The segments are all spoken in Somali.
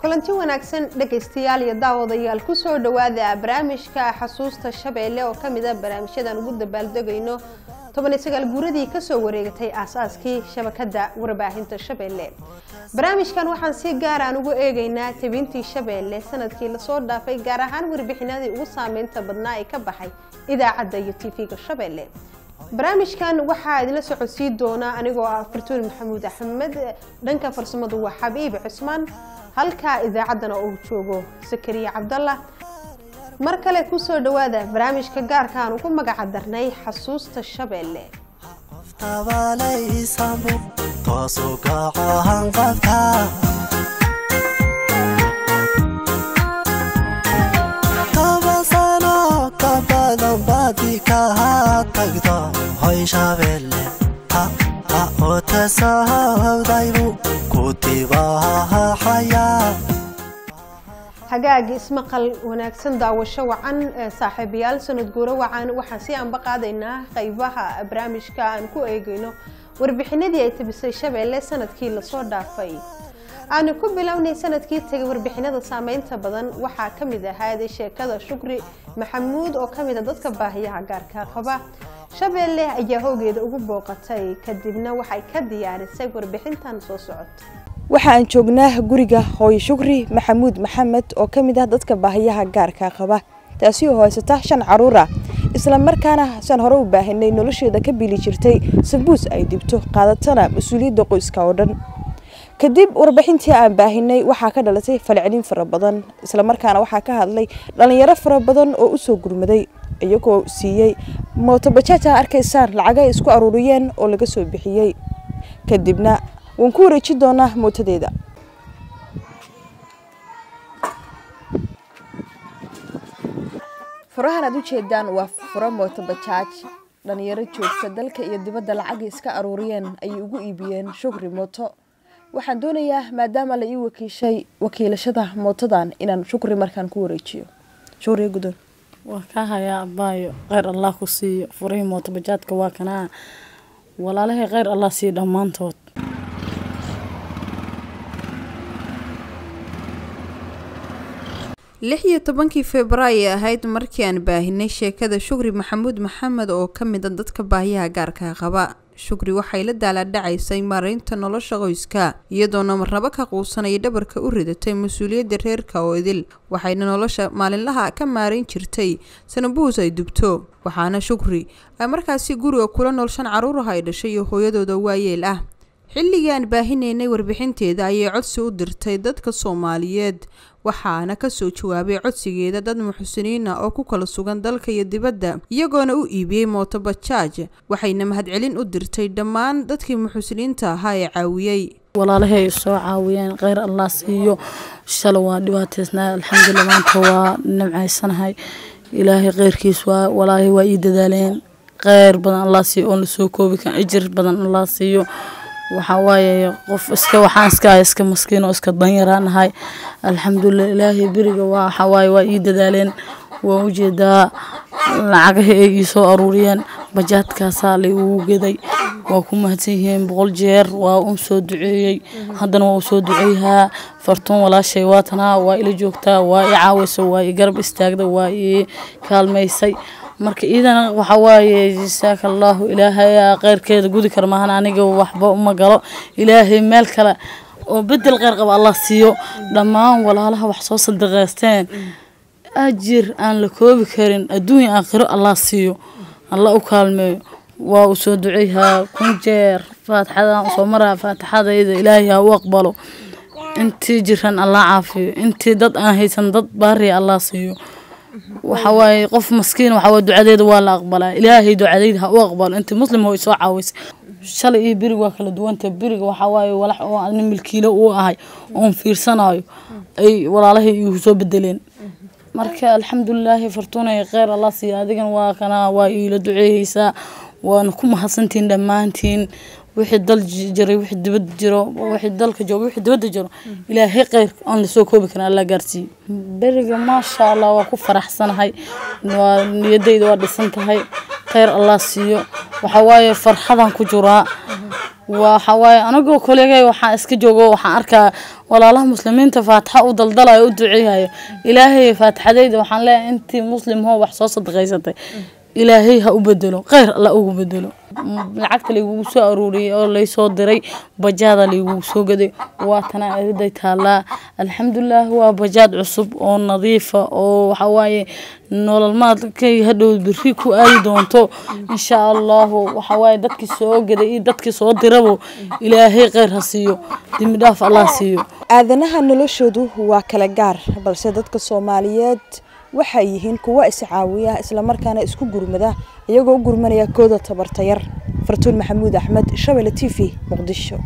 kulanti wanaagsan dhegaystayaal iyo daawadayaal ku soo dhowaada barnaamijka xasuusta shabeelle oo ka mid a barnaamijyadan ugu dabaaldegayno toban iyo sagaal guuradii ka soo wareegatay aasaaskii shabakada warbaahinta shabeelle barnaamijkan waxaan si gaar aan ugu eegaynaa tabintii shabeelle sannadkii la soo dhaafay gaar ahaan warbixinadii ugu saameynta badnaa ee ka baxay idaacadda iyo tv-ga shabeelle. Barnaamijkan waxaa idinla socodsiin doona anigoo ah fartuun maxamuud axmed dhanka farsamadu waa xabiib cusmaan halka idaacaddana uu joogo sakariya cabdalla. Mar kale ku soo dhowaada barnaamijka gaarka aan ugu magaca darnay xasuusta shabeelle qof tabalaysanbu toosu kacahan qabta toban sano ka badan baadi kaha tagto hoy shabeelle ha ha oo tasahawdaybu ku tibahaxayaa hagaagi ismaqal wanaagsan daawasho wacan ee saaxiibayaal sanad guuro wacan. Waxaan si anba qaadaynaa qeybaha barnaamijka aan ku eegayno warbixinadii ay tabisay shabeelle sannadkii la soo dhaafay. Aanu ku bilownay sannadkii tegay warbixinada saameynta badan. Waxaa ka mid ahaada sheekada shukri maxamuud oo ka mid a dadka baahiyaha gaarka qaba. Shabeelle ayaa hoogeeda ugu booqatay kadibna waxay ka diyaarisay warbixintan soo socota waxa aan joognaa guriga hooyo shukri maxamuud maxamed oo ka mid ah dadka baahiyaha gaarka qaba. Taasi oo haysata shan carruur ah isla markaana saan hore u baahinay nolosheeda ka bili jirtay sambuus ay dibto qaadatana mas'uuliyadda qoyska oo dhan. Kadib warbixintii aan baahinay waxaa ka dhalatay falcelin fara badan islamarkaana waxaa ka hadlay dhalinyaro fara badan oo u soo gurmaday iyagoo siiyey mootobajaajaa arkaysaan lacag ay isku aruuriyeen oo laga soo bixiyey kadibna waan ku wareeji doonaa mootadeeda furahan aad u jeedaan waa furo mootobajaaj dhalinyaro joogta dalka iyo dibadda lacagay iska aruuriyeen ayay ugu iibiyeen shukri mooto waxaan doonayaa maadaama la ii wakiishay wakiilashada mootadan inaan shukri markaan ku wareejiyo shukriga gudon. Waa kaa hayaa abaayo kheyr allah ku siiyo furihii mootobajaadka waa kanaa walaalahay kheyr allah siiyo dhammaantood lix iyo tobankii februaayo ahayd markii aan baahinay sheekada shukri maxamuud maxamed oo ka mid a dadka baahiyaha gaarka qaba. Shukri waxay la daalaadhacaysay maaraynta nolosha qoyska iyadoona marnabo ka quusanaya dhabarka u ridatay mas'uuliyadda reerka oo idil. Waxayna nolosha maalinlaha ka maarayn jirtay sanabuus ay dubto. Waxaana shukri ay markaasi guriga kula nool shan caruuraha ay dhashay iyo hooyadooda waayeel ah xilligii aan baahinaynay warbixinteeda ayay codsi u dirtay dadka soomaaliyeed waxaana ka soo jawaabay codsigeeda dad muxsiniin ah oo ku kala sugan dalka iyo dibadda iyagoona u iibiyey mootobajaaj waxayna mahadcelin u dirtay dhammaan dadkii muxsiniinta ahaa ee caawiyey walaalahay ay soo caawiyeen kheyr allah siiyo. Shala waa dhibaateysnaa alxamdulilah maanta waa nimcaysanahay. Ilaahay kheyrkiis waa walaalhay waa ii dadaaleen. Kheyr badan allah siiyo oon la soo koobi karin ijir badan allah siiyo waxaa waaye qof iska waxaan iska ahay iska maskiin oo iska danyaraanahay alxamdulilah ilaahay beriga waa waxaa waaye waa ii dadaaleen. Waan u jeedaa lacagaha ay ii soo aruuriyeen bajaadkaasaa la igu geday. Waa ku mahadsan yihiin boqol jeer waa un soo duceeyey. Haddana waa u soo duceeyahaa fartuun walaashay waatanaa waa ila joogtaa waa i caawisa waa i garab istaagda waa i kaalmaysay marka iidana waxaa waaye jasaaka allaahu ilaahay kheyrkeeda gudi kara maahan aniga waxba uma galo. Ilaahay meel kale oo bedel kheyr qaba allah siiyo. Dhammaan walaalaha wax soo sadaqaysteen. Ajir aan la koobi karin adduunya aakhiro allah siiyo. Allah u kaalmeeyo. Waa u soo duceyhaa kun jeer. Faatixadan u soo maraa faatixadayda ilaahay ha u aqbalo. Intii jiran allah caafiyo. Intii dad aan haysan dad baariya allah siiyo waxa waaye qof maskiin waxa waaye ducadeeda waa la aqbalaa. Ilaahay ducadeyda ha u aqbalo. Intii muslim oo isoo caawisa shalay iyo beriga waa kala duwanta beriga waxaa waaye walax oo aan milkiilo u ahay oon fiirsanayo. Ay walaalahay igu soo bedeleen. Marka alxamdulilaahi fartuunay kheyr allah siiya adigan waa kana waa iila duceeyeysaa. Waana ku mahadsantiin dhammaantiin wixii dal jiray wixii dibad jiro wixii dalka jooga wixii dibadda jiro. Ilaahay kheyr aan la soo koobi karin alla gaarsiiyo beriga maasha allah waa ku faraxsanahay. Waa niyadayda waa dhisan tahay kheyr allah siiyo. Waxa waaye farxadan ku jiraa waxa waaye anagoo kolegay waxaan iska joogo waxaan arkaa walaalaha muslimiinta faatixa u daldalayo u duceeyayo. Ilaahay faatixadayda waxaan leeyahay intii muslim hoo wax soo sadaqaysatay ilaahay ha u bedelo kheyr alla ugu bedelo. Lacagta laygugu soo aruuriyay oo laysoo diray bajaada laygugu soo gaday waatana ariday taallaa alxamdulilah waa bajaad cusub oo nadiifa oo waxawaaye nolol maadkay hadhow biri ku aadi doonto. Insha allahu waxawaaye dadkii soo gaday iyo dadkii soo dirabo ilaahay kheyr ha siiyo dembi dhaaf allah siiyo. Aadanaha noloshoodu waa kala gaar balse dadka soomaaliyeed waxay yihiin kuwo iscaawiya islamarkaana isku gurmada iyagoo u gurmanaya kooda tabartayar fartuun maxamuud axmed shabelle t v muqdisho.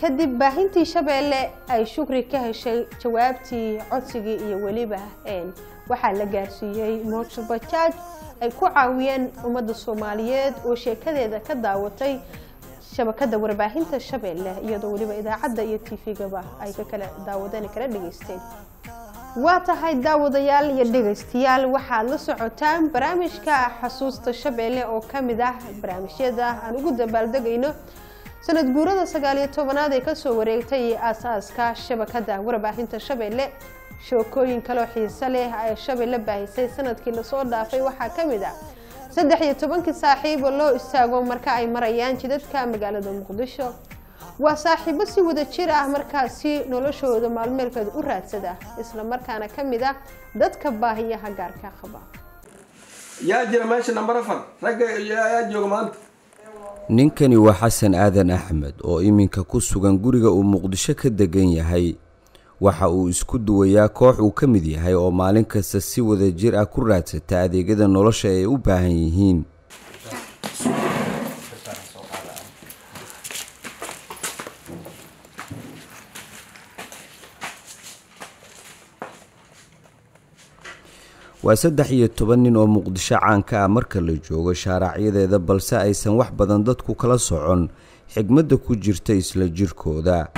Kadib baahintii shabeelle ay shukri ka heshay jawaabtii codsigii iyo weliba waxaa la gaarsiiyey mooto bajaaj ay ku caawiyeen ummadda soomaaliyeed oo sheekadeeda ka daawatay shabakada warbaahinta shabeelle iyadoo weliba idaacadda iyo t v-gaba ay ka kala daawadeen kala dhageysteen waa tahay daawadayaal iyo dhegaystayaal. Waxaad la socotaan barnaamijka xasuusta shabeelle oo ka mid ah barnaamijyada aan ugu dabaaldegayno sanad guurada sagaaliyo tobanaad ee ka soo wareegtay aasaaska shabakada warbaahinta shabeelle. Shookooyin kaloo xiise leh ay shabeelle baahisay sannadkii la soo dhaafay. Waxaa ka mid ah saddex iyo tobankii saaxiibo loo istaago marka ay marayaan jidadka magaalada muqdisho waa saaxiibo si wada jir ah markaasi noloshooda maalmeelkeeda u raadsada isla markaana ka mid ah dadka baahiyaha gaarka qaba. Yaa jira meesha nambar afar ragga yaa jooga maanta. Ninkani waa xasan aadan axmed oo iminka ku sugan guriga uu muqdisho ka degan yahay. Waxa uu isku duwayaa koox uu ka mid yahay oo maalin kasta si wada jir ah ku raadsata adeegyada nolosha ay u baahan yihiin waa saddex iyo toban nin oo muqdisho caanka ah. Marka la joogo shaaraacyadeeda balse aysan wax badan dadku kala socon. Xigmadda ku jirta isla jirkooda.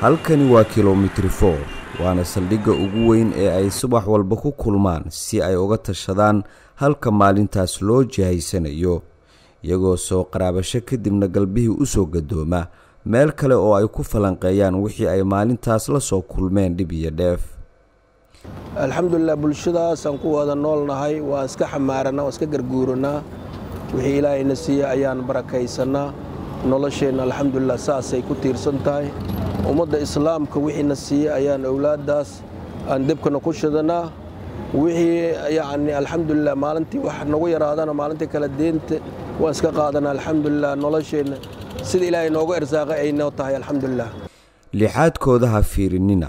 Halkani waa kilomitri for waana saldhigga ugu weyn ee ay subax walba ku kulmaan si ay uga tashadaan halka maalintaas loo jihaysanayo iyagoo soo qaraabasho kadibna galbihii u soo gadooma. Meel kale oo ay ku falanqeeyaan wixii ay maalintaas la soo kulmeen dhib iyo dheef alxamdulilah bulshadaasaan ku wada noolnahay waan iska xamaaranaa waan iska garguuranaa wixii ilaahayna siiya ayaan barakaysanaa nolosheenna alxamdulilah saasay ku tiirsan tahay. Ummadda islaamka wixiina siiya ayaan owlaaddaas aan debkana ku shidanaa wixii yacni alxamdulilah maalintii wax nagu yaraadana maalintii kale deenta waan iska qaadanaa alxamdulilah nolosheenna sida ilaahay nooga irsaaqay ay noo tahay alxamdulilah lixaadkooda ha fiirinina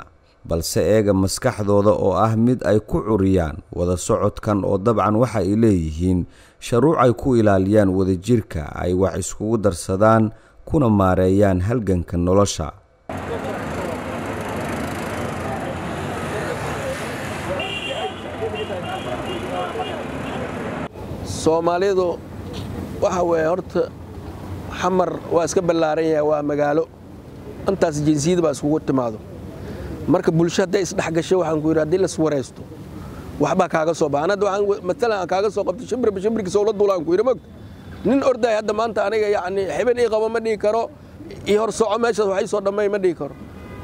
balse eega maskaxdooda oo ah mid ay ku curiyaan wada socodkan oo dabcan waxa ay leeyihiin sharuuc ay ku ilaaliyaan wadajirka ay wax iskugu darsadaan kuna maareeyaan halganka nolosha. Soomaalidu waxa weeye horta xamar waa iska ballaaran yahay waa magaalo. Intaas jinsiyada baa iskugu timaado marka bulsho hadday isdhexgasho waxaan ku yidhi haddii laswaraysto waxbaa kaaga soo baxa. Hadda waxaan matalan aan kaaga soo qabtay shimbirba shimbirkiisa ula duulaan ku yidhi mogta nin orday hadda maanta aniga yacni xibin ii qabo ma dhihi karo ii hor soco meeshaas wax soo dhammay ma dhihi karo.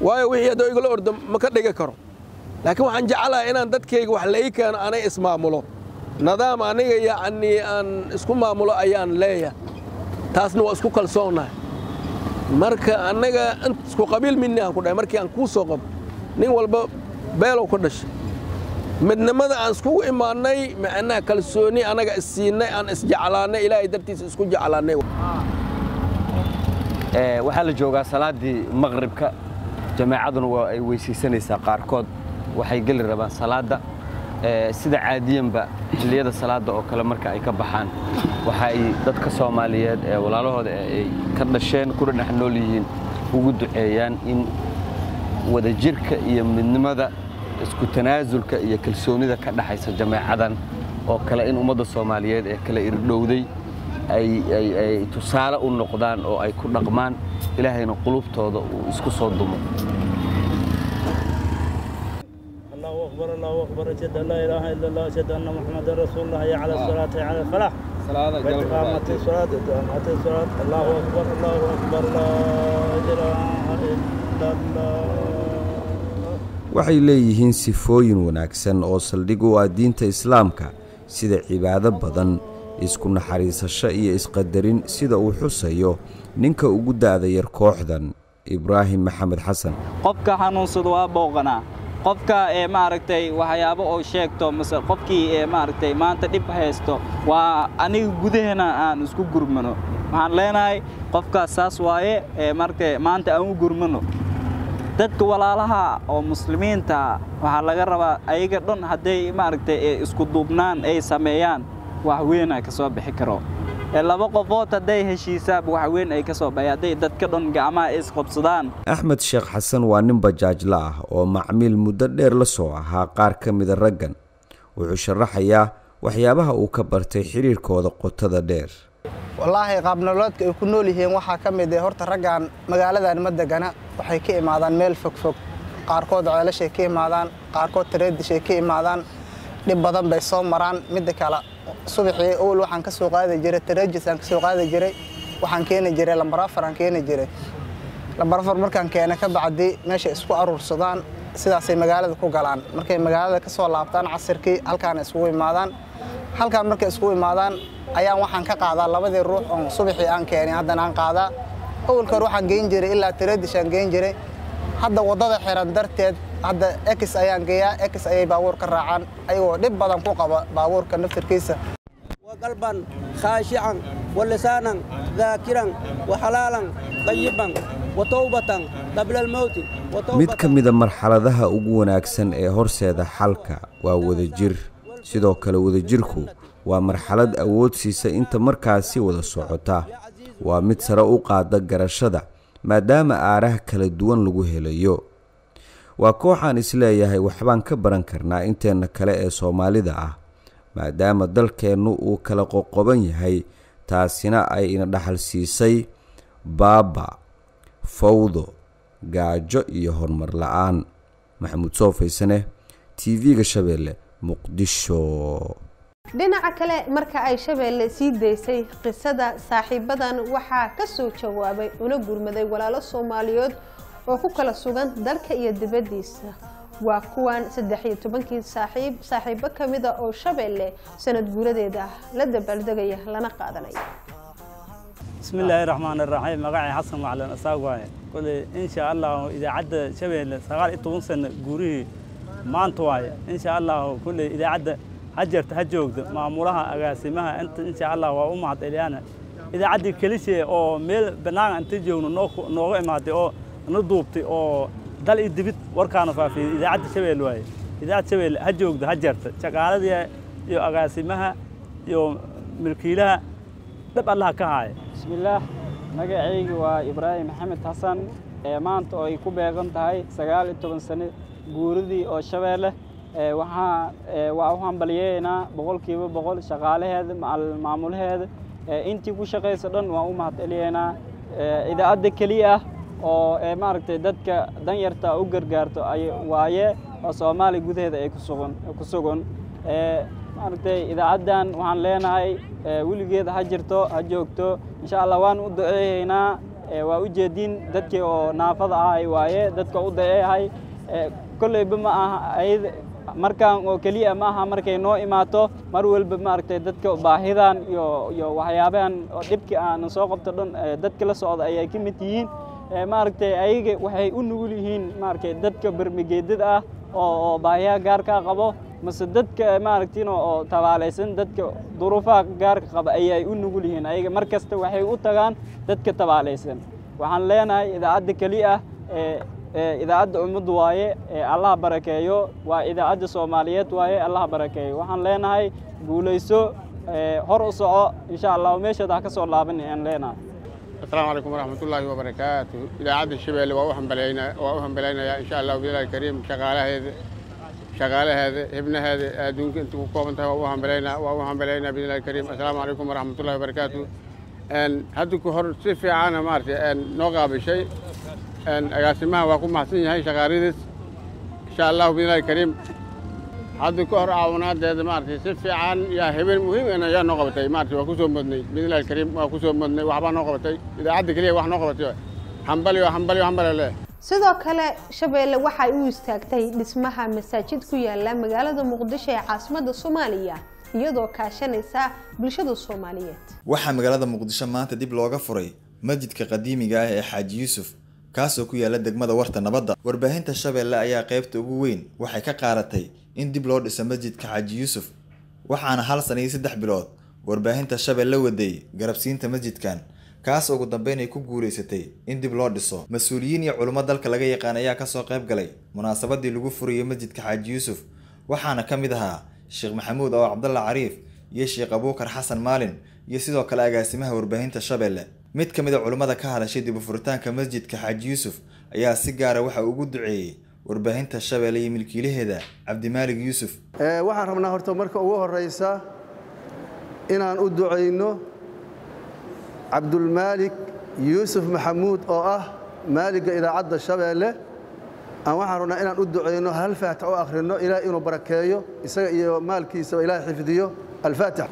Waayo wixii haddoo igala ordo ma ka dhigi karo. Laakiin waxaan jeclahay inaan dadkayga wax la keeno anay ismaamulo nidaam aniga yacni aan isku maamulo ayaan leeyahay. Taasna waa isku kalsoonahay marka annaga isku qabiil midni aan ku dhahay markii aan kuu soo qabo nin walba beelow ka dhashay. Midnimada aan iskugu imaannay macnaha kalsooni annaga issiinnay aan isjeclaannay ilaahay dartiisa isku jeclaannay waxaa la joogaa salaaddii maqribka. Jamaacaduna waa ay weysaysanaysaa qaarkood. Waxay geli rabaan salaadda. Sida caadiyanba xilliyada salaadda oo kale marka ay ka baxaan. Waxa ay dadka soomaaliyeed ee walaalahooda ay ka dhasheen kuna dhex nool yihiin. Ugu duceeyaan in wadajirka iyo midnimada isku tanaasulka iyo kalsoonida ka dhaxaysa jamaacadan oo kale in ummadda soomaaliyeed ee kala irdhowday ay tusaale u noqdaan oo ay ku dhaqmaan ilaahayna qulubtooda uu isku soo dumo أكبر الله أكبر أشهد أن لا إله إلا الله أشهد أن محمدا رسول الله حي على الصلاة حي على الفلاح قد قامت الصلاة قامت الصلاة الله أكبر الله أكبر لا إله إلا الله waxay leeyihiin sifooyin wanaagsan oo saldhig u ah diinta islaamka sida cibaado badan isku naxariisasho iyo isqadarin sida uu xusayo ninka ugu da'da yar kooxdan ibraahim maxamed xasan. Qofka xanuunsada waa booqanaa. Qofka ee maaragtay waxyaabo oo sheegto mase qofkii ee maaragtay maanta dhib haysto waa aniga gudaheena aan isku gurmano. Waxaan leenahay qofkaas saas waaye ee markay maanta aan u gurmano dadka walaalaha oo muslimiinta waxaa laga rabaa ayaga dhan hadday maaragtay isku duubnaan ay sameeyaan wax weyn ay ka soo bixi karo. Laba qofood hadday heshiisaaba wax weyn ay ka soo baxay hadday dadka dhan gacmaha isqabsadaan axmed sheekh xasan waa nin bajaajla ah oo macmiil muddo dheer la soo ahaa qaar ka mida raggan. Wuxuu sharaxayaa waxyaabaha uu ka bartay xidhiirkooda qotada dheer wallaahi qaabnoloodka ay ku nool yihiin waxaa ka mid ah horta raggan magaaladan ma degana. Waxay ka imaadaan meel fogfog qaarkood ceelashay ka imaadaan qaarkood tareedishay ka imaadaan. Dhib badan bay soo maraan. Midda kale subaxii owl waxaan ka soo qaadi jiray tareejis ka soo qaadi jiray. Waxaan keeni jiray lambar afar keeni jiray. Lambar afar markaan keena ka bacdi meeshay isku aruursadaan sidaasay magaalada ku galaan. Markay magaalada ka soo laabtaan casirkii halkaana iskugu imaadaan. Halkaan markay iskugu imaadaan ayaan waxaan ka qaadaa labadii ruux oon subaxii aan keenay haddana aan qaadaa awalka hore waxaan geyn jiray ilaa tareedish aan geyn jiray hadda waddada xiran darteed hadda ex ayaan geeyaa ex ayay baabuur ka raacaan ayagoo dhib badan ku qaba baabuurka naftirkiisa وقلبا خاشعا ولسانا ذاكرا وحلالا طيبا وتوبة قبل الموت mid ka mida marxaladaha ugu wanaagsan ee horseeda xalka waa wadajir sidoo kale wadajirku waa marxalad awood siisa inta markaasi wada socota. Waa mid sare u qaada garashada maadaama aaraha kala duwan lagu helayo. Waa kooxaan is leeyahay waxbaan ka baran karnaa inteenna kale ee soomaalida ah maadaama dalkeennu uu kala qoqoban yahay taasina ay ina dhaxal siisay baaba fawdo gaajo iyo horumar la'aan. Maxamuud soo faysane v-ga shabeelle muqdisho dhinaca kale marka ay shabeelle sii daysay qisada saaxiibadan waxaa ka soo jawaabay una gurmaday walaalo soomaaliyeed oo ku kala sugan dalka iyo dibaddiisa. Waa kuwan saddex tobankii saaxiib saaxiibo ka mida ah oo shabeelle sanad guuradeeda la dabaaldegaya lana qaadanaya. Bismi illaahi raxmaan iraxiim magacay xasan macalin isaag waaye. Kule insha allahu idaacadda shabeelle sagaal iyo toban sano guurihii maanta waaye. Insha allahu kule idaacadda hajarta ha joogda maamulaha agaasimaha inta insha allah waa u mahadceliyaan idaacaddii kelishe oo meel bannaana inta joogno nooga imaaday oo na duubtay oo dal iyo dibid warkaana faafiyey idaacadda shabeelle waaye. Idaacadda shabeelle ha joogdo ha jeerta shaqaaladii iyo agaasimaha iyo milkiilaha dhab allaha ka haaya bismillaah magacaygi waa ibraahim maxamed xasan. Ee maanta oo ay ku beegan tahay sagaal iyo toban sane guuridii oo shabeelle waxaa waa u hambalyeeynaa boqolkiiba boqol shaqaalaheeda maamulaheeda intii ku shaqaysa dhan waan u mahadceliyeynaa. Idaacadda keliya ah oo maaragtay dadka danyarta u gargaarto ay waaye oo soomaaliya gudaheeda ay kusugan ku sugan. Maaragtay idaacaddan waxaan leenahay weligeed ha jirto ha joogto. Insha allah waan u duceeyaynaa waa u jeedin dadkii oo naafada ahay waaye dadka u daceeyahay kolleyba ma aha markaan oo keliya ma aha markay noo imaato mar walba maaragtay dadka baahidan iyo iyo waxyaabahan oo dhibkii soo qabto dhan dadka la socda ayay ka mid yihiin. Maaragtay ayaga waxay u nugul yihiin maaragtay dadka bermigeedada ah oo oo baahiyaha gaarkaa qabo. Mase dadka maaragtiin oo tabaalaysan dadka duruufaha gaarka qaba ayay u nugul yihiin. Ayaga mar kasta waxay u tagaan dadka tabaalaysan. Waxaan leenahay idaacadda keli ah idaacadda ummaddu waaye allaha barakeeyo waa idaacadda soomaaliyeed waaye allaha barakeeyo waxaan leenahay guulayso hor u soco insha allah meeshaad ha ka soo laaban aan leenahay السلام عليكم ورحمة الله وبركاته إذا عاد الشباب وأهم بلينا وأهم بلينا إن شاء الله بإذن الكريم شغالة هذا شغالة هذا ابن هذا دونك أنت كوب أنت وأهم بلينا وأهم بلينا بإذن الله الكريم السلام عليكم ورحمة الله وبركاته أن هذا كهر سيف عنا مارتي أن نوقع بشيء agaasimaha waa ku mahadsan yahay shaqaaradiis insha allahu biidnillaahi kariim. Hadda ka hor caawanaaddeeda maaragtay si fiican yaa heben muhiim ah yaa noo qabatay. Maaragtay waa ku soo modnay. Biidnillahi kariim waa ku soo modnay. Waxbaa noo qabatay. Idaacadda keliya wax noo qabatay. Hambaliyo hambaliyo hambale leh. Sidoo kale shabeelle waxay u istaagtay dhismaha masaajid ku yaalla magaalada muqdisho ee caasimadda soomaaliya iyadoo kaashanaysa bulshada soomaaliyeed. Waxaa magaalada muqdisho maanta dib looga furay masjidka qadiimiga ah ee xaaji yuusuf kaasoo ku yaalla degmada warta nabadda. Warbaahinta shabeelle ayaa qaybta ugu weyn. Waxay ka qaadatay in dib loo dhiso masjidka xaaji yuusuf waxaana hal sana iyo saddex bilood warbaahinta shabeelle waday garabsiinta masjidkan kaas ugu dambeyn ay ku guulaysatay in dib loo dhiso. Mas'uuliyiin iyo culummo dalka laga yaqaan ayaa ka soo qayb galay munaasabadii lagu furayay masjidka xaaji yuusuf waxaana ka mid ahaa sheekh maxamuud oo cabdalla cariif iyo sheekh abuukar xasan maalin iyo sidoo kale agaasimaha warbaahinta shabeelle mid ka mid a culummada ka hadashay dib u furitaanka masjidka xaaji yuusuf ayaa si gaara waxa ugu duceeyey warbaahinta shabeelle iyo milkiilaheeda cabdimaalig yuusuf. Waxaan rabnaa horta marka ugu horeysa inaan u ducayno cabdulmaalik yuusuf maxamuud oo ah maaliga idaacadda shabeelle. Aan waxaan rabnaa inaan u ducayno hal faatix u akhrino ilaah inuu barakeeyo isaga iyo maalkiisaba ilaah xifdiyo. Alfaatix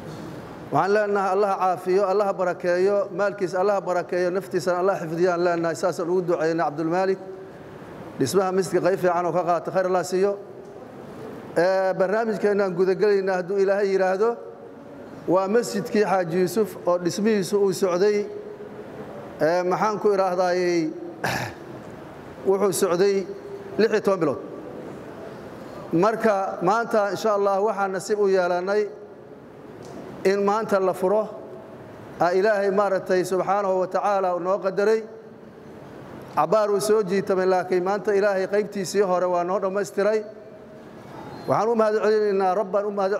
waxaan leenahay allaha caafiyo allaha barakeeyo maalkiisa allaha barakeeyo naftiisana allah xifdiyo aan leenahay. Saasaan ugu ducayna cabdulmaalik dhismaha masjidka qayb fiican oo ka qaata khayr allah siiyo. Barnaamijkeenaan gudagelaynaa hadduu ilaahay yidhaahdo waa masjidkii xaaji yuusuf oo dhismihiisu uu socday. Maxaan ku idhaahdaayey wuxuu socday bilood. Marka maanta insha allah waxaan nasiib u yeelannay in maanta la furo a ilaahay maaragtay subxaanahu wa tacaala noo qadaray. Cabbaar uu soo jiitamay laakiin maanta ilaahay qaybtiisii hore waa noo dhammaystiray. Waxaan u mahad celinaynaa u mahad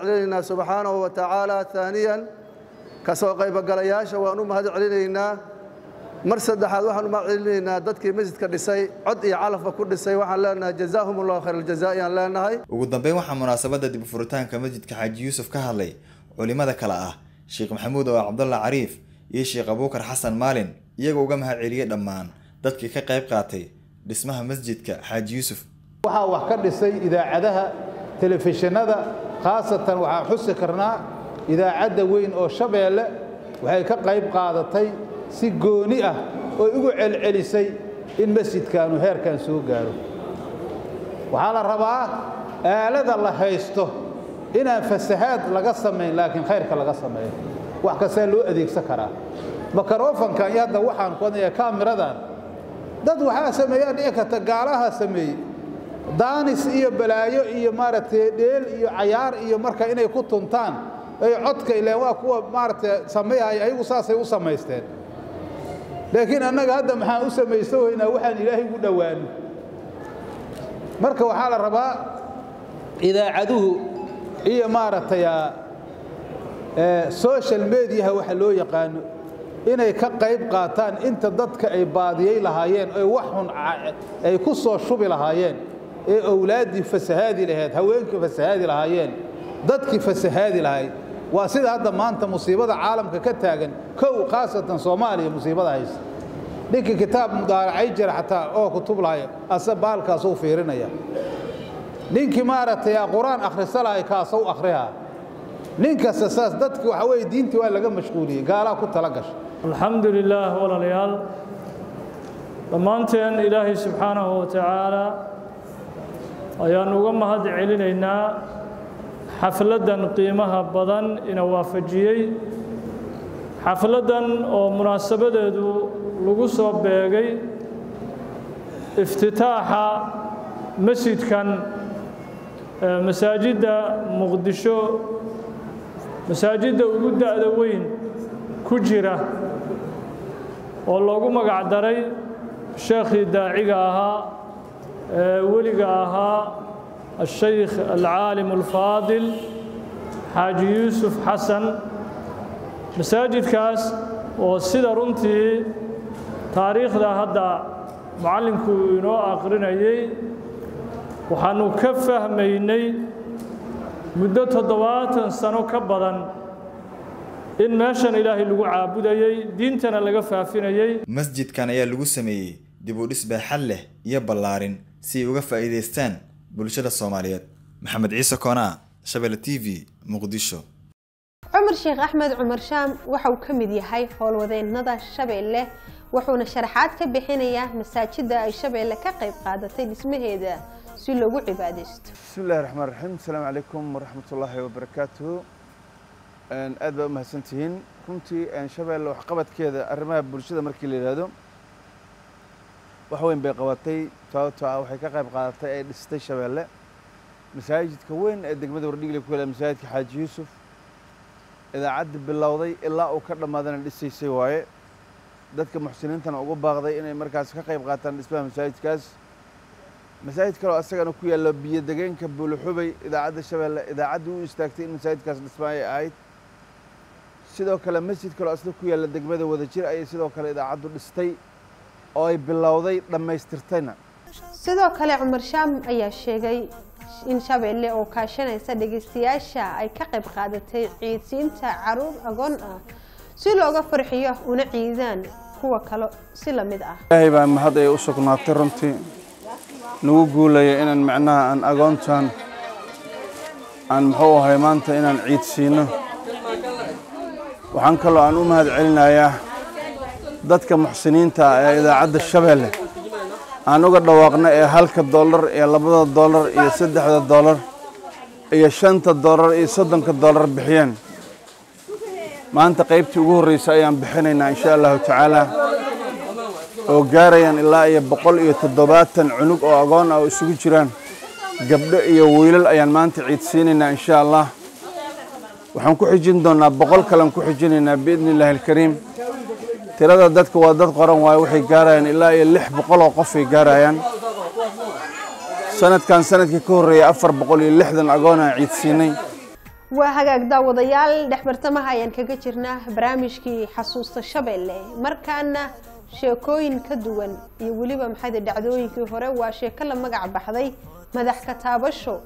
subxaanahu wa tacaala aaniyan ka soo qaybogalayaasha waan u mahad mar saddexaad waxaan u mahad dadkii masjidka dhisay cod iyo calafba ku dhisay waxaan leenahay jazaahum allahu khayr aljazaa ayaan leenahay. Ugu dambeyn waxaa munaasabadda dib u furitaanka masjidka xaaji yuusuf ka hadlay culimada kale ah sheekh maxamuud oo cabdalla cariif iyo sheekh abuukar xasan maalin iyagoo uga mahad celiyey dhammaan dadkii ka qayb qaatay dhismaha masjidka xaaji yuusuf. Waxaa wax ka dhisay idaacadaha telefishinada khaasatan waxaan xusi karnaa idaacadda weyn oo shabeelle waxay ka qayb qaadatay si gooni ah oo ugu celcelisay in masjidkaanu heerkan soo gaaro. Waxaa la rabaa aalada la haysto inaan fasahaad laga samayn laakiin khayrka laga sameeyo wax kastaa loo adeegsan karaa. Makarofankan iyo hadda waxaan ku wadnaya kaamiradan. Dad waxaa sameeyaan dhici karta gaalaha sameeyey. Daanis iyo balaayo iyo maaragtay dheel iyo cayaar iyo marka inay ku tuntaan ay codka ileen waa kuwa maaragtay sameeyaya ayagu saasay u samaysteen. Laakiin annaga hadda maxaan u samaysan weynaa waxaan ilaahay ugu dhowaano. Marka waxaa la rabaa idaacaduhu iyo maaragtay social mediaha waxa loo yaqaano inay ka qayb qaataan inta dadka ay baadiyey lahaayeen ee wax xun ay ku soo shubi lahaayeen ee owlaaddii fasahaadi lahayd haweenkii fasahaadi lahaayeen dadkii fasahaadi lahayd waa sida hadda maanta musiibada caalamka ka taagan kow khaasatan soomaaliya musiibada haysta ninkii kitaab mudaaracay jira xataa oo kutub lahaya ase baalkaasuu fiirinaya ninkii maaragtay qur'aan akhrisa lahay kaasuu akhrihaa nin kasta saas dadki waxa weye diintii waa laga mashquuliyey gaalaa ku tala gasha. Alxamdu lilaah walaalayaal. Dhammaanteen ilaahay subxaanahu wa tacaala ayaan uga mahad celinaynaa xafladdan qiimaha badan ina waafajiyey. Xafladdan oo munaasabadeedu lagu soo beegay iftitaaxa masjidkan masaajidda muqdisho masaajidda ugu da'da weyn ku jira oo loogu magac daray sheekhii daaciga ahaa ee weliga ahaa الشيخ العالم الفاضل xaaji yuusuf xasan masaajidkaas oo sida runtii taariikhda hadda macallinku inoo aqrinayey waxaannu ka fahmaynay muddo toddobaatan sano ka badan in meeshan ilaahay lagu caabudayey diintana laga faafinayey masjidkan ayaa lagu sameeyey dib u dhis baaxad leh iyo ballaarin si ay uga faa'iidaystaan bulshada soomaaliyeed. Maxamed ciise koonaa shabeelle t v muqdisho. Cumar sheekh axmed cumar shaam waxa uu ka mid yahay howlwadeennada shabeelle wuxuuna sharaxaad ka bixinayaa masaajida ay shabeelle ka qayb qaadatay dhismaheeda si loogu cibaadaysto. Bismi illahi raxmaan raxiim asalaamu calaykum waraxmatullaahi wabarakaatuhu aad baa u mahadsantihiin. Runtii shabeelle waxqabadkeeda arrimaha bulshada markii la yidhaahdo wax weyn bay qabatay. Sababtoo ah waxay ka qayb qaadatay ay dhistay shabeelle. Masaajidka weyn ee degmada wardhigle ku yaalla masaajidka xaaji yuusuf idaacadda bilowday ilaa uu ka dhammaadana dhisaysay waaye. Dadka muxsiniintana ugu baaqday inay markaas ka qayb qaataan dhismaha masaajidkaas masaajid kaloo asagana ku yaallo biyo degeenka buuluxubay idaacadda shabeelle idaacadda u istaagtay in masaajidkaas dhisma ay ahayd. Sidoo kale masjid kaloo asna ku yaalla degmada wadajir ayay sidoo kale idaacaddu dhistay oo ay bilowday dhammaystirtayna. Sidoo kale cumar shaam ayaa sheegay in shabeelle oo kaashanaysa dhegeystayaasha ay ka qayb qaadatay ciidsiinta carruur agoon ah. Si looga farxiyo una ciidaan kuwa kale si la mid ah. Ilaahay baa mahad ay u sugnaatay runtii nagu guulaya inaan macnaha aan agoontan aan muxuu ahay maanta inaan ciidsiino waxaan kaloo aan u mahad celinayaa dadka muxsiniinta ah ee idaacadda shabeelle aan uga dhawaaqna ee halka dollar iyo labada dollar iyo saddexda dollar iyo shanta dollar iyo soddonka dollar bixiyeen. Maanta qaybtii ugu horreysa ayaan bixinaynaa insha allahu tacaala oo gaarayaan ilaa iyo boqol iyo toddobaatan cunug oo agoon ah oo isugu jiraan. Gabdho iyo wiilal ayaan maanta ciidsiinaynaa insha allah. Waxaan ku xijin doonnaa boqol kalean ku xijinaynaa biidni illaahi alkariim. Tirada dadka waa dad qoran waaye waxay gaarayaan ilaa iyo lix boqol oo qofay gaarayaan. Sanadkan sannadkii ka horreeyay afar boqol iyo lixdan agoon ciidsiinay. Waa hagaag daawadayaal dhexbartamaha ayaan kaga jirnaa barnaamijkii xasuusta shabeelle markaana sheekooyin ka duwan iyo weliba maxayda dhacdooyinkii hore waa sheeko la magac baxday madax ka taabasho.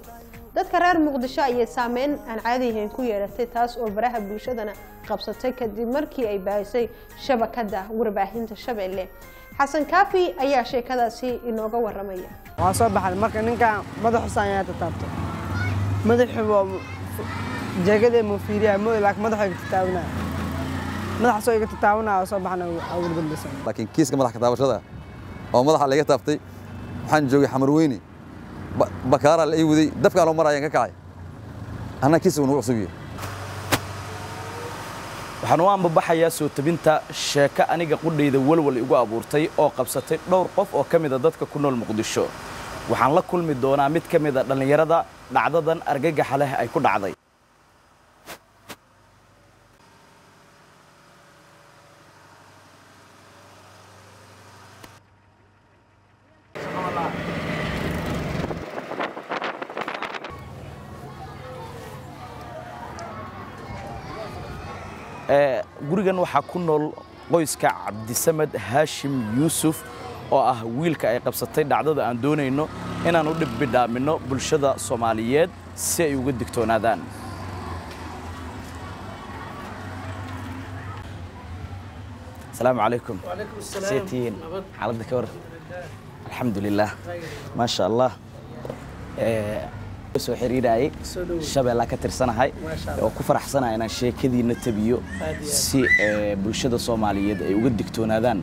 Dadka reer muqdisho ayay saameyn aan caadiyahayn ku yeelatay taas oo baraha bulshadana qabsatay kadib markii ay baahisay shabakada warbaahinta shabeelle xasan kaafi ayaa sheekadaasi inooga waramaya waa soo baxay marka ninka madaxusa ayaa tataabto madaxu jeegada mufiiriya mooy laakiin madaxu iga tataabanaya madaxasoo iga tataabanaya oo soo baxna dambeysa. Laakiin kiiska madax ka taabashada oo madaxa laga taabtay waxaan joogay xamar weyne bakaaraa la ii waday dabkaa loo marayaan ka kacay. Annaga kiisa uu nagu waxaan u ambabaxayaa soo tabinta sheeko aniga qudhayda walwal igu abuurtay oo qabsatay dhowr qof oo ka mida dadka ku nool muqdisho. Waxaan la kulmi doonaa mid ka mida dhallinyarada dhacdadan argagaxa leh ay ku dhacday gurigan waxaa ku nool qoyska cabdisamed haashim yuusuf oo ah wiilka ay qabsatay dhacdada aan doonayno inaan u dhibbidhaaminno bulshada soomaaliyeed si ay uga digtoonaadaan. Asalaamu calaykum. Seetihiin xaaladda ka war alxamdulilah maasha allah soo xiriirayay shabeellaa ka tirsanahay oo ku faraxsanaya inaan sheekadiina tabiyo si bulshada soomaaliyeed ay uga digtoonaadaan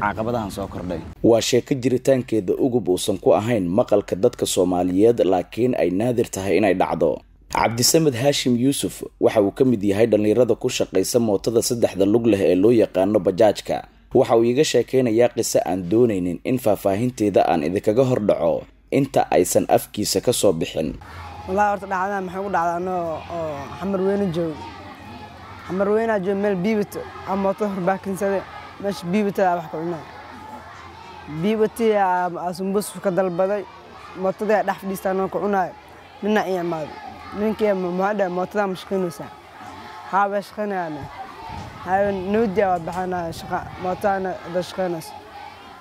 caqabadahan soo kordhay. Waa sheeko jiritaankeeda ugub uusan ku ahayn maqalka dadka soomaaliyeed laakiin ay naadir tahay inay dhacdo. Cabdisamed haashim yuusuf waxa uu ka mid yahay dhallinyarada ku shaqaysa mootada saddexda lug leh ee loo yaqaano bajaajka. Waxa uu iiga sheekaynayaa qiso aan doonaynin in faahfaahinteeda aan idinkaga hor dhaco inta aysan afkiisa ka soo bixin. Wallaahi horta dhacdadan maxay ku dhacdaa anoo oo xamar weyne joogo xamar weynaa joogo meel biibito ama mootada horbaakinsade meesha biibitada wax ka cunaa biibatii asumbus ka dalbaday mootadii dhex fadhiistaa noo cunaayo nina i imaado. Ninkii muxaadha mootadaa ma shaqaynaysaa. Haa bay shaqaynayaane hayo waa baxanaya shaqa mootadana ada shaqaynaysa.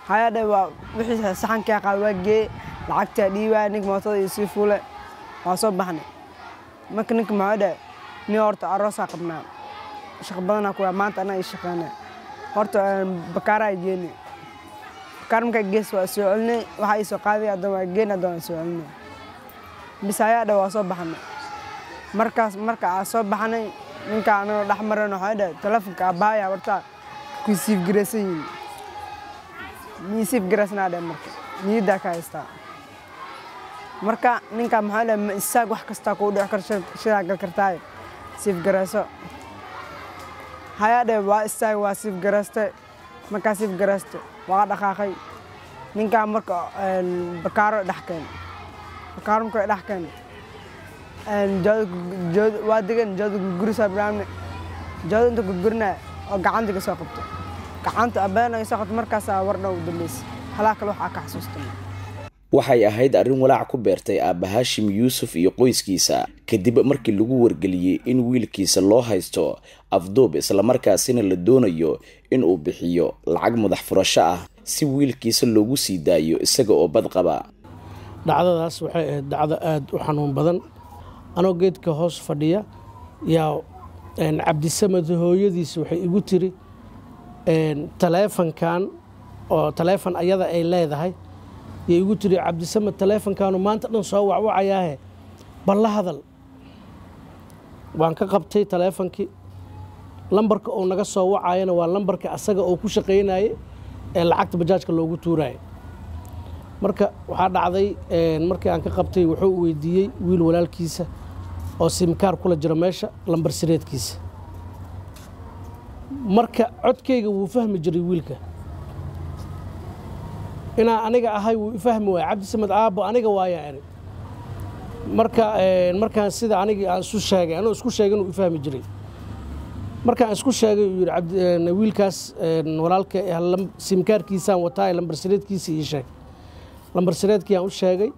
Hayadhe waa wixii saxankaa qaad waa geeye lacagtaa dhiibaa ninka mootada iyo sii fuule waa soo baxnay marka ninka maxaa dhahay nin horta aroosaa qabnaa shaqo badanaa kuwaa maanta anaa ii shaqeynay horta bakaaraa geeni bakaar markaa gees waa soo celinay waxaa ii qaaday haddana waa geeni haddana waa soo celinay bis ayaa dhe waa soo baxnay markaas marka aa soo baxnay ninka anagoo dhex maran waxay dhe telefonka abaaya wartaa ku siifgaraysan yihiin mii siifgaraysnaa dhe marka niyaddaa ka haystaa marka ninka maxaa ma isaag wax kastaa kuu dhici kar shidaa gal kartaaye siifgarayso hayaa dhe waa istaag waa siifgarayste markaa siifgarayste waa dhaqaaqay. Ninkaa marka bakaaro dhex keenay bakaaro marka dhex keenay waa degan jooda gurgurisaa bilaabne jooda inta gurgurinaya oo gacanta ka soo qabto. Gacanta abeena soo qabto markaasaa wardha u dambeysay halaa kale waxaa ka xasuusta waxay ahayd arrin walaac ku beertay aabba haashim yuusuf iyo qoyskiisa kadib markii lagu wargeliyey in wiilkiisa loo haysto afduub islamarkaasina la doonayo in uu bixiyo lacag madax furasho ah si wiilkiisa loogu sii daayo isaga oo bad qaba dhacdadaas waxay ahayd dhacdo aada u xanuun badan. Anoo geedka hoos fadhiya yaa cabdisamad hooyadiis waxay igu tiri taleefankan oo taleefon ayada ay leedahay yay igu tiri cabdisamad taleefonkaanu maanta dhan soo wacwacayaahe. Bal la hadal. Waan ka qabtay taleefonkii lambarka uu naga soo wacayana waa lambarka asaga oo ku shaqaynaye ee lacagta bajaajka loogu tuuraayo marka waxaa dhacday markii aan ka qabtay wuxuu weydiiyey wiil walaalkiisa oo simkaar kula jiro meesha lambar sireedkiisa. Marka codkayga wuu fahmi jiray wiilka inaa aniga ahay wuu ifahmi waaya cabdisamed aabbo aniga waaya eri marka markaan sida anigii aan isu sheegay anuu isku sheegay inuu ifahmi jiray. Markaan isku sheegay uu yidhi wiilkaas walaalka simkaarkiisaan wataa lambar sireedkiisa ii sheeg lambar sireedkiiaan u sheegay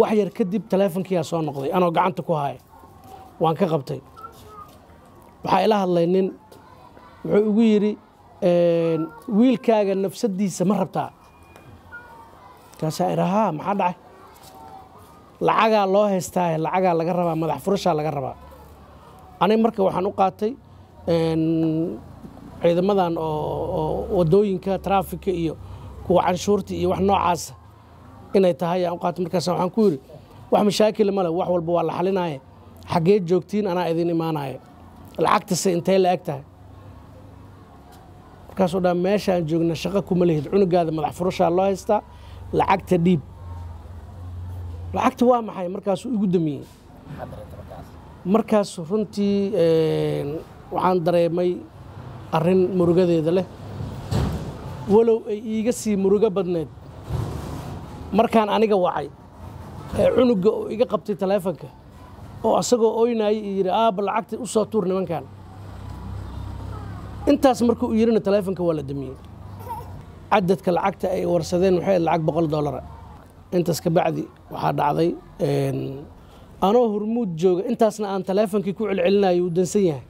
wax yar kadib taleefonkiiaa soo noqday anoo gacanta ku haya waan ka qabtay. Waxaa ila hadlay nin wuxuu igu yidhi wiilkaaga nafsadiisa ma rabtaa markaasaa idha haa maxaa dhacay? Lacagaa loo haystaaye lacagaa laga rabaa madax furashaa laga rabaa. Aniga marka waxaan u qaatay ciidamadan oo waddooyinka traafika iyo kuwa canshuurta iyo wax noocaasa inay tahay aan u qaatay markaas. Waxaan ku yidhi wax mashaakila male wax walba waa la xalinaaye. Xaggee joogtiin anaa idin imaanaya lacagtase intee la eg tahay? Markaasuu dhaa meeshaan joogna shaqo kuma lihid. Cunugaada madax furashaa loo haystaa lacagta dhiib. Lacagta waa maxay? Markaasuu igu damiyey markaas runtii waxaan dareemay arrin murugadeeda leh. Walow ay iiga sii murugo badneed. Markaan aniga wacay ee cunuga oo iga qabtay taleefonka oo asagoo oynayay iyo yidhi aabba lacagta u soo tuur nimankan intaas markuu u yidhina taleefonka waa la damiyey cadadka lacagta ay warsadeen waxay lacag boqol dollara intaas ka bacdi waxaa dhacday anoo hurmuud jooga. Intaasna aan taleefonkii ku celcelinayo uu dansan yahay.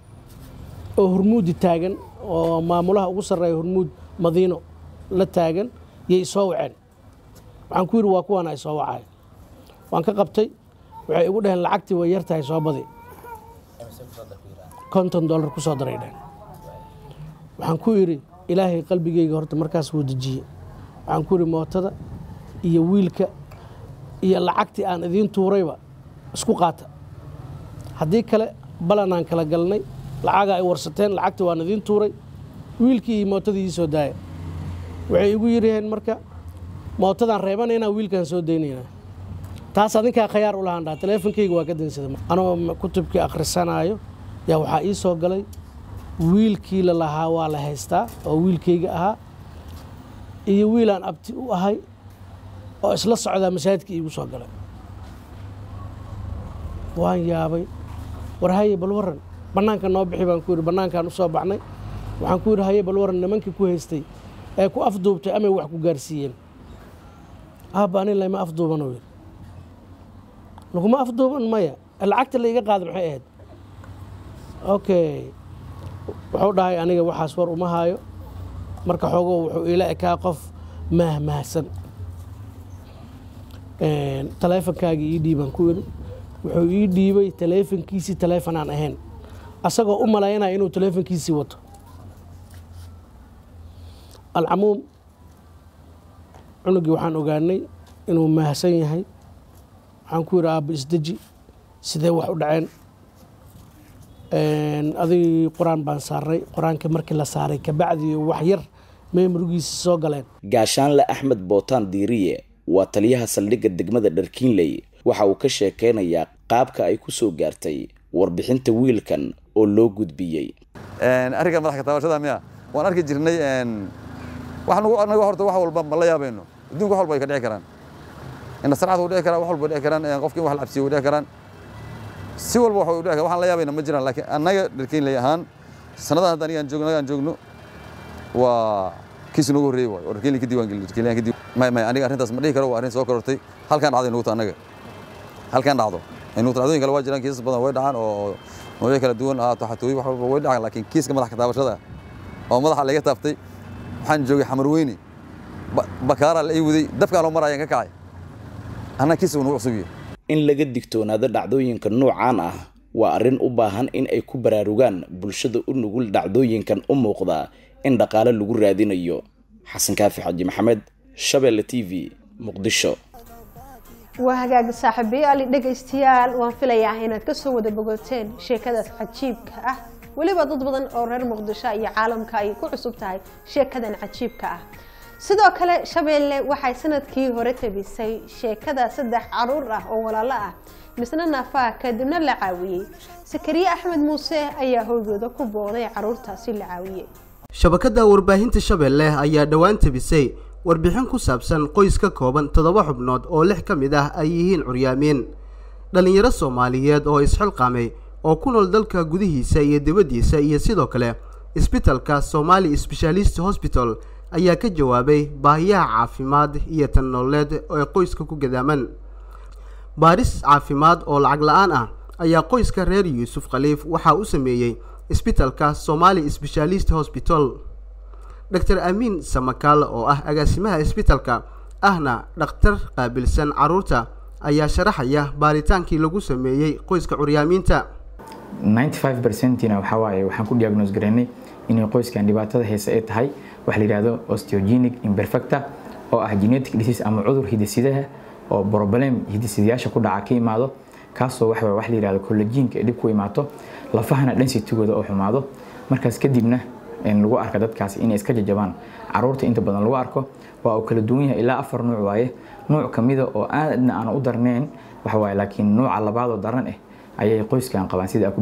Oo hurmuudi taagan oo maamulaha ugu sarreeya hurmuud madiino la taagan yay isoo waceen. Waxaan ku yidhi waa kuwaan ay soo wacay waan ka qabtay waxay igu dhaheen lacagtii way yartahay soo badi. Konton dollar ku soo daray dhaheen. Waxaan ku idhi ilaahay qalbigeyga horta markaas wuu dejiyey waxaan ku idhi mootada iyo wiilka iyo lacagtii aan idiin tuurayba isku qaata. Haddii kale balanaan kala galnay lacaga ay warsateen lacagtii waan idiin tuuray wiilkii iyo mootadii ii soo daaya. Waxay igu yidhaheen marka mootadaan reebanaynaa wiilkaan soo daynaynaa taas adinkaa khayaar u lahaan dhaha taleefonkeyga waa ka dansada. Anoo kutubkii akhrisanaayo yaa waxaa ii soo galay wiilkii la lahaa waa la haystaa oo wiilkayga ahaa. Iyo wiilaan abti u ahay oo isla socdaa masaajidka iigu soo galay. Waan yaabay war haye bal waran bannaanka noo bixi baan ku yidhi. Bannaankaan u soo baxnay waxaan ku yidhi haye bal waran nimankii ku haystay ee ku afduubtay amay wax ku gaarsiiyeen. Aabba ani layma afduubanuu yidhi. Laguma afduuban maya. Lacagta la iga qaada maxay ahayd? Okay wuxuu dhahay aniga waxaas war uma haayo. Marka xoogo wuxuu iila ekaa qof mahmahsan taleefonkaagii ii dhiibaan ku yidhi wuxuu ii dhiibay taleefonkiisii taleefon aan ahayn. Asagoo u malaynaya inuu taleefonkiisii wato. Alcamuum cunugii waxaan ogaanay inuu mahsan yahay. Waxaan ku yidhi aabba isdeji sidee wax u dhaceen adig qur'aan baan saaray qur'aanka markii la saaray kabacdi wax yar may murugiisa soo galeen. Gaashaanle axmed bootaan diiriye waa taliyaha saldhigga degmada dharkiinley. Waxa uu ka sheekeynayaa qaabka ay ku soo gaartay warbixinta wiilkan oo loo gudbiyey. Arrinkan madax kataabashada miya waan arki jirnay wax nagu anaga horta wax walba ma la yaabayno. Adduunka wax walba ay ka dhici karaan. Inna sarcad wuu dhici karaa wax walba dhici karaan qofki in wax la cabsiyo dhici karaan si walba wax dhici karaan waxaan la yaabayna ma jiraan laakiin annaga dharkeynley ahaan sannadan hadda aniga aan joogno anaga aan joogno waa kiis noogu horreeyey waay oo dharkeynley ka diiwaan gelin dharkeynley ka diiwaan may may aniga arrintaas ma dhihi karo waa arrin soo korortay. Halkaan dhacday nugu ta annaga. Halkaan dhacdo. Nugu dhacdooyin kale waa jiraan kiisas badan way dhacaan oo noocyo kala duwan ahaato xatooyi wax walba way dhacaan laakiin kiiska madax kataabashada oo madaxa laga taaftay waxaan joogay xamar weyne bakaaraa la ii waday dabkaa loo marayaan ka kacay. Annaga kiisa uu nagu cusub yahay in laga digtoonaado dhacdooyinka noocaan ah waa arrin u baahan in ay ku baraarugaan bulshada u nugul dhacdooyinkan u muuqda in dhaqaale lagu raadinayo. Xasan kaafi xaji maxamed shabeelle t v muqdisho. Waa hagaag saaxiibayaal dhegaystayaal waan filayaa inaad ka soo wada bogoteen sheekadaas cajiibka ah. Weliba dad badan oo reer muqdisho iyo caalamka ay ku cusub tahay sheekadan cajiibka ah sidoo kale shabeelle waxay sannadkii hore tabisay sheekada saddex carruur ah oo walaalo ah misna naafaa kadibna la caawiyey. Sakariye axmed muuse ayaa hoygooda ku booday caruurtaasi la caawiyey. Shabakadda warbaahinta shabeelle ayaa dhowaan tabisay warbixin ku saabsan qoys ka kooban toddoba xubnood oo lix ka mid ah ay yihiin curyaamiin dhallinyaro soomaaliyeed oo isxilqaamay oo ku nool dalka gudihiisa iyo dibaddiisa iyo sidoo kale isbitalka somali sbeshaalist hosbital ayaa ka jawaabay baahiyaha caafimaad iyo tan nololeed ee qoyska ku gadaaman. Baaris caafimaad oo lacag la'aan ah ayaa qoyska reer yuusuf khaliif waxaa u sameeyey isbitalka somali sbeshaalist hosbital dr amiin samakaal oo ah agaasimaha isbitalka ahna dhakhtar qaabilsan carruurta ayaa sharaxaya baaritaankii lagu sameeyey qoyska curyaamiinta. 95%na waxaa waaye waxaan ku diagnose garaynay inay qoyskan dhibaatada heese ay tahay. Waxa la yidhahdo osteogenic imperfecta oo ah genetic disease ama cudur hidisidaha oo problem hidisidayaasha ku dhaca ka imaado kaasoo waxa wax la yidhahdo collagenka ay dhib ku imaato lafahana densitigooda oo xumaado. Markaas kadibna lagu arka dadkaas inay iska jajabaan. Caruurta inta badan lagu arko waa uu kala duwan yahay ilaa afar nuuc waaye. Nuuc kamida oo aadna aan u darnayn waxa laakiin nuuca labaadoo daran ah ayay qoyskan qabaan sida aan ku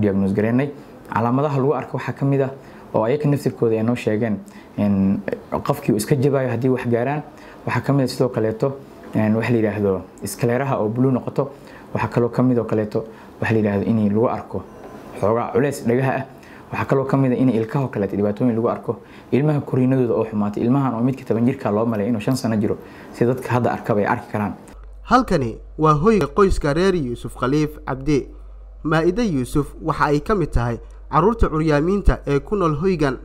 calaamadaha lagu arko waxaa ka mid ah oo ayaka naftirkooda ay noo sheegeen qofkii uu iska jabayo haddii wax gaaraan waxaa ka mid ah sidoo kaleeto waxa la yidhaahdo iskaleeraha oo blue noqoto waxaa kaloo ka mid oo kaleeto waxa la yidhaahdo in lagu arko xoogaa culeys dhagaha ah waxaa kaloo ka mid a in ilkaho kaleeto dhibaatooyin lagu arko ilmaha koriinadooda oo xumaatay ilmahan oo midka toban jirka loo malay inuu shan sano jiro si dadka hadda arkaba ay arki karaan. Halkani waa hoyga qoyska reer yuusuf khaliif cabdi. Maa-ide yuusuf waxa ay ka mid tahay carruurta curyaamiinta ee ku nool hoygan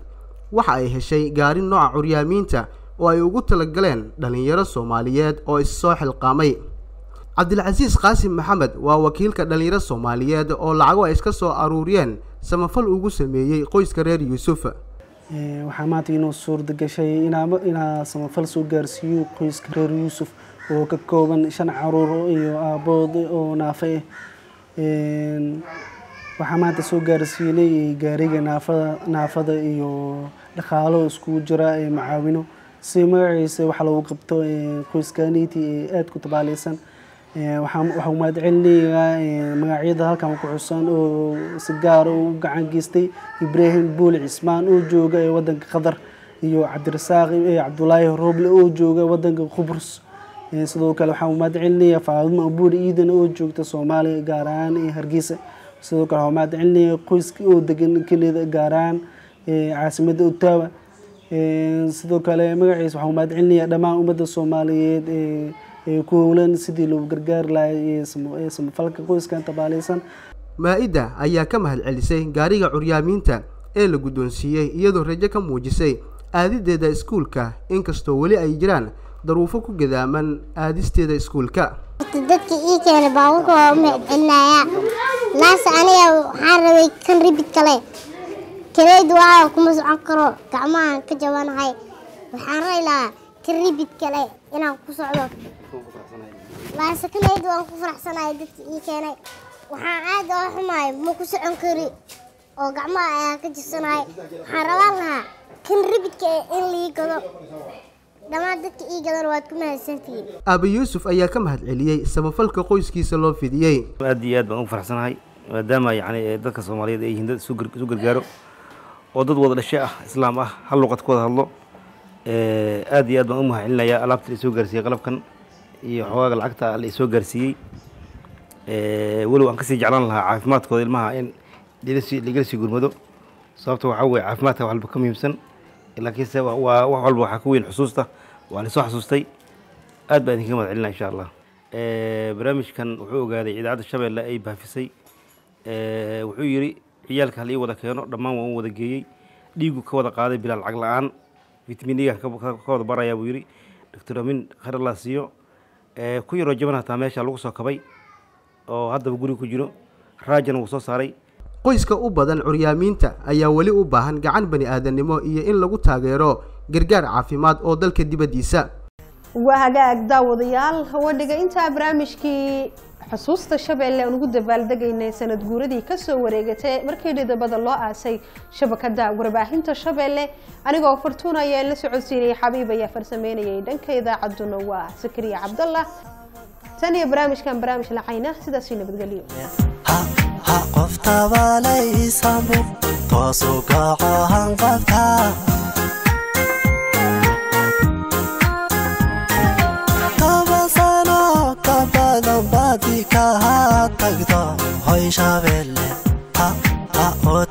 waxa ay heshay gaari nooca curyaamiinta oo ay ugu talagaleen dhallinyaro soomaaliyeed oo issoo xilqaamay. Cabdilcasiis qaasim maxamed waa wakiilka dhallinyaro soomaaliyeed oo lacago ay iska soo aruuriyeen samafal ugu sameeyey qoyska reer yuusuf. Waxaa maanta inuu suurda gashay inaa samafal soo gaarsiiyo qoyska reer yuusuf oo ka kooban shan carruur iyo aabood oo naafe waxaa maanta soo gaarsiinay gaariga naafada iyo dhaqaalo iskugu jira ee macaawino. Si magaciisa waxa lagu qabto qoyskaniti ee aada ku tabaaleysan waxaa mahad celinayaa magacyada halkan ku xusan oo si gaara u gacan geystay. Ibraahim buuli cismaan oo jooga ee wadanka qatar iyo cabdirasaaq cabdulaahi rooble oo jooga wadanka qubrus sidoo kale waxaa mahad celinayaa faadimo abuuri iidan oo joogta soomaaliya gaar ahaan hargeysa sidoo kale waxaa mahad celinaya qoyska oo degan kelida gaar ahaan caasimada ottawa sidoo kale magaciisa waxaa mahad celinaya dhammaan ummadda soomaaliyeed ee ku howlan sidii loogu gargaari lahay samafalka qoyskan tabaaleysan maa-ida ayaa ka mahad celisay gaariga curyaamiinta ee la guddoonsiiyey iyadoo rajo ka muujisay aadideeda iskuulka. Inkastoo weli ay jiraan daruufo ku gadaaman aadisteeda iskuulka. Dadka ii keena baabuurka waa u mahadcelinayaa laas aniga waxaan rabay kan ribid kale. Kaleyd waa kuma socon karo. Gacmahan ka jabanahay. Waxaan rabi lahaa kan ribid kale inaan ku socdo. Baasakanayda waan ku faraxsanahay dadka ii keenay. Waxaan aad oo xumahay ma ku socon kari oo gacmaha ayaa ka jirsanahay. Waxaan rabaan lahaa kan ribidka in lii gado. Dhammaan dadka ii gadan waad ku mahadsantihiin aabe yuusuf ayaa ka mahad celiyey samafalka qoyskiisa loo fidiyey aad iyo aad baan ugu faraxsanahay maadaama yacni ee dadka soomaaliyeed ay yihiin dad isu gar- isu gargaaro oo dad wada dhashe ah islaam ah hal luqad ku wada hadlo aad iyo aad baan u mahad celinayaa alaabta la isoo gaarsiiyey qalabkan iyo xogaaga lacagta la isoo gaarsiiyey. Walow aan ka sii jeclaan lahaa caafimaadkooda ilmaha in ligala sii gurmado. Sababta waxaa weeye caafimaadka wax walba ka muhiimsan laakiinse waa- wax walba waxaa ka weyn xusuusta waa la soo xasuustay aad baan idinkaga mahad celinaya insha allah barnaamijkan wuxuu ogaaday idaacadda shabeelle ay baafisay wuxuu yidhi ciyaalka hal ii wada keeno dhammaan waan u wada geeyey. Dhiigu ka wada qaaday bilaa lacag la'aan. Vitamin d-ga ka wada barayaa buu yidhi doctor amin khayr allah siiyo. Eh, ku yaroo jaban hataa meesha lagu soo kabay oo haddaba guriga ku jiro. Raajana wuu soo saaray. Qoyska u badan curyaamiinta ayaa weli u baahan gacan bani aadamnimo iyo in lagu taageero gargaar caafimaad oo dalka dibaddiisa. Waa hagaag daawadayaal wadhiga intaa barnaamijkii xusuusta shabeelle aan ugu dabaaldegaynay sanad guuradii ka soo wareegatay markii dhidabada loo aasay shabakada warbaahinta shabeelle anigoo fartuuna ayaa la socodsiinayay xabiib ayaa farsameynayay dhanka idaacadduna waa sakariya cabdallah. Tan iyo barnaamijkan barnaamij lacayna sidaasii nabadgelyo baadi kaha tagdo hoy shabeelle ha ha oo